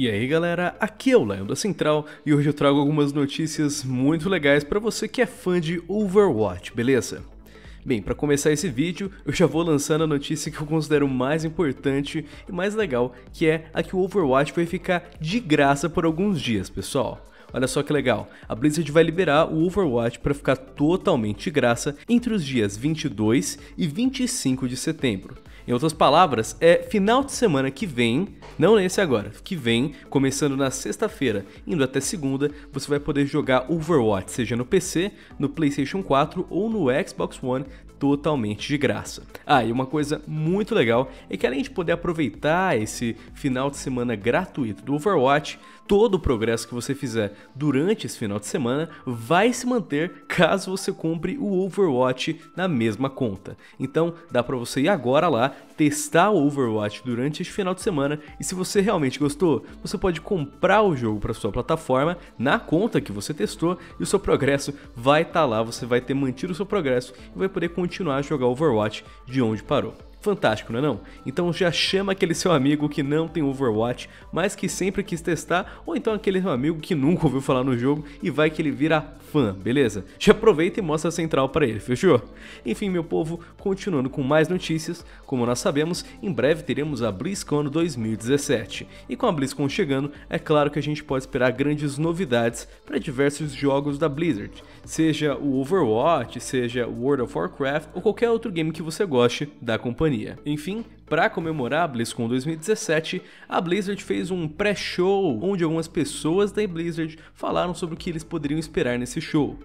E aí galera, aqui é o Lion da Central e hoje eu trago algumas notícias muito legais para você que é fã de Overwatch, beleza? Bem, para começar esse vídeo, eu já vou lançando a notícia que eu considero mais importante e mais legal, que é a que o Overwatch vai ficar de graça por alguns dias, pessoal. Olha só que legal, a Blizzard vai liberar o Overwatch para ficar totalmente de graça entre os dias 22 e 25 de setembro. Em outras palavras, é final de semana que vem, não nesse agora, que vem, começando na sexta-feira, indo até segunda, você vai poder jogar Overwatch, seja no PC, no PlayStation 4 ou no Xbox One, totalmente de graça. Ah, e uma coisa muito legal é que além de poder aproveitar esse final de semana gratuito do Overwatch, todo o progresso que você fizer durante esse final de semana vai se manter caso você compre o Overwatch na mesma conta. Então dá para você ir agora lá, testar o Overwatch durante este final de semana e se você realmente gostou, você pode comprar o jogo para sua plataforma na conta que você testou e o seu progresso vai estar tá lá, você vai ter mantido o seu progresso e vai poder continuar a jogar Overwatch de onde parou. Fantástico, não é não? Então já chama aquele seu amigo que não tem Overwatch, mas que sempre quis testar, ou então aquele seu amigo que nunca ouviu falar no jogo e vai que ele vira fã, beleza? Já aproveita e mostra a central para ele, fechou? Enfim, meu povo, continuando com mais notícias, como nós sabemos, em breve teremos a BlizzCon 2017. E com a BlizzCon chegando, é claro que a gente pode esperar grandes novidades para diversos jogos da Blizzard, seja o Overwatch, seja World of Warcraft ou qualquer outro game que você goste da companhia companhia. Enfim, para comemorar a BlizzCon 2017, a Blizzard fez um pré-show onde algumas pessoas da Blizzard falaram sobre o que eles poderiam esperar nesse show.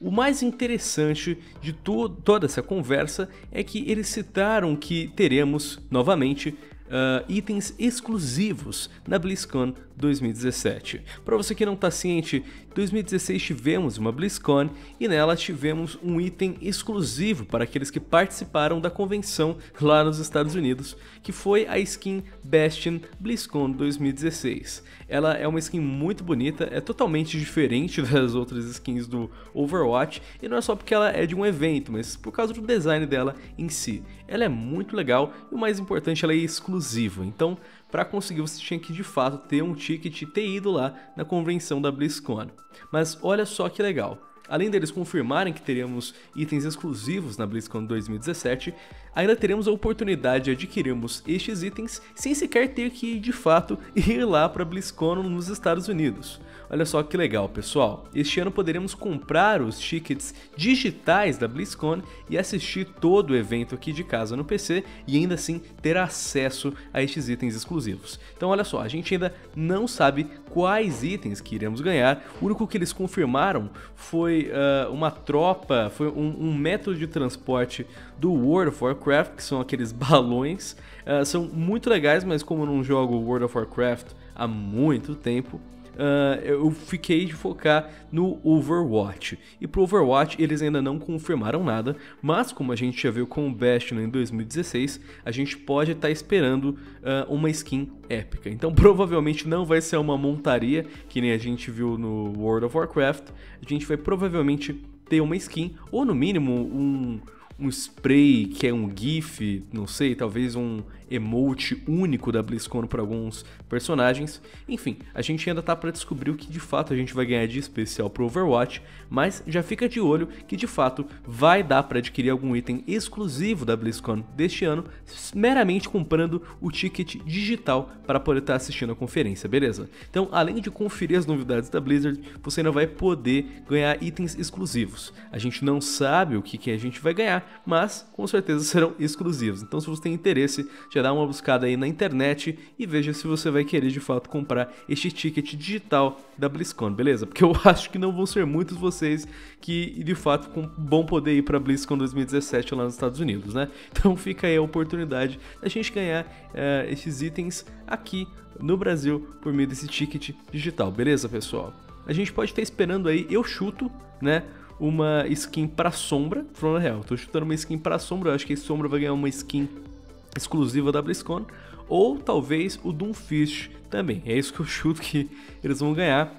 O mais interessante de toda essa conversa é que eles citaram que teremos novamente uh, itens exclusivos na BlizzCon 2017. Para você que não está ciente, 2016 tivemos uma BlizzCon e nela tivemos um item exclusivo para aqueles que participaram da convenção lá nos Estados Unidos, que foi a skin Bastion BlizzCon 2016. Ela é uma skin muito bonita, é totalmente diferente das outras skins do Overwatch e não é só porque ela é de um evento, mas por causa do design dela em si. Ela é muito legal e o mais importante, ela é exclusiva. Então, para conseguir você tinha que de fato ter um ticket e ter ido lá na convenção da BlizzCon. Mas olha só que legal. Além deles confirmarem que teríamos itens exclusivos na BlizzCon 2017, ainda teremos a oportunidade de adquirirmos estes itens sem sequer ter que de fato ir lá para BlizzCon nos Estados Unidos. Olha só que legal, pessoal. Este ano poderemos comprar os tickets digitais da BlizzCon e assistir todo o evento aqui de casa no PC e ainda assim ter acesso a estes itens exclusivos. Então olha só, a gente ainda não sabe quais itens que iremos ganhar. O único que eles confirmaram foi uh, uma tropa, foi um, um, método de transporte do World of Warcraft, que são aqueles balões. Uh, são muito legais, mas como eu não jogo World of Warcraft há muito tempo, uh, eu fiquei de focar no Overwatch. E pro Overwatch eles ainda não confirmaram nada, mas como a gente já viu com o Bastion em 2016, a gente pode estar tá esperando uh, uma skin épica. Então provavelmente não vai ser uma montaria, que nem a gente viu no World of Warcraft, a gente vai provavelmente ter uma skin, ou no mínimo um um spray que é um GIF, não sei, talvez um emote único da BlizzCon para alguns personagens. Enfim, a gente ainda tá para descobrir o que de fato a gente vai ganhar de especial pro Overwatch, mas já fica de olho que de fato vai dar para adquirir algum item exclusivo da BlizzCon deste ano, meramente comprando o ticket digital para poder estar tá assistindo a conferência, beleza? Então, além de conferir as novidades da Blizzard, você ainda vai poder ganhar itens exclusivos. A gente não sabe o que, que a gente vai ganhar, mas com certeza serão exclusivos. Então, se você tem interesse, já dá uma buscada aí na internet e veja se você vai querer de fato comprar este ticket digital da BlizzCon, beleza? Porque eu acho que não vão ser muitos vocês que de fato vão poder ir para BlizzCon 2017 lá nos Estados Unidos, né? Então fica aí a oportunidade da gente ganhar uh, esses itens aqui no Brasil por meio desse ticket digital, beleza, pessoal? A gente pode estar esperando aí, eu chuto, né? uma skin para sombra, falando real, tô chutando uma skin para sombra, eu acho que a sombra vai ganhar uma skin exclusiva da BlizzCon, ou talvez o Doomfist também, é isso que eu chuto que eles vão ganhar.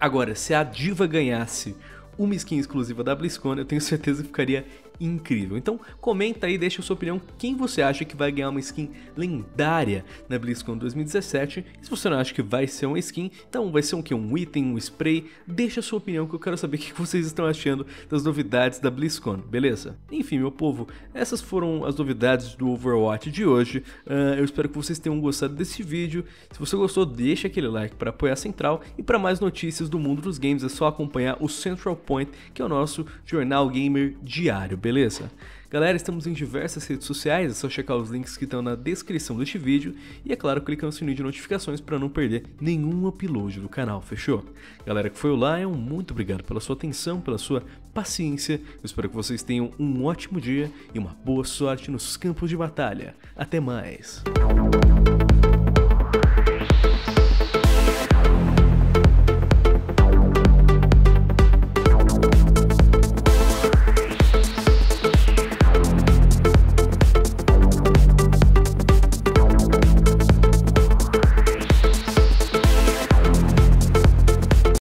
Agora, se a Diva ganhasse uma skin exclusiva da BlizzCon, eu tenho certeza que ficaria incrível. Então comenta aí, deixa a sua opinião, quem você acha que vai ganhar uma skin lendária na BlizzCon 2017. E se você não acha que vai ser uma skin, então vai ser um que? Um item, um spray? Deixa a sua opinião que eu quero saber o que vocês estão achando das novidades da BlizzCon, beleza? Enfim, meu povo, essas foram as novidades do Overwatch de hoje. Uh, eu espero que vocês tenham gostado desse vídeo. Se você gostou, deixa aquele like para apoiar a Central. E para mais notícias do mundo dos games é só acompanhar o Central Point, que é o nosso jornal gamer diário, beleza? Galera, estamos em diversas redes sociais, é só checar os links que estão na descrição deste vídeo e é claro, clicar no sininho de notificações para não perder nenhum upload do canal, fechou? Galera que foi o Lion, muito obrigado pela sua atenção, pela sua paciência, eu espero que vocês tenham um ótimo dia e uma boa sorte nos campos de batalha. Até mais!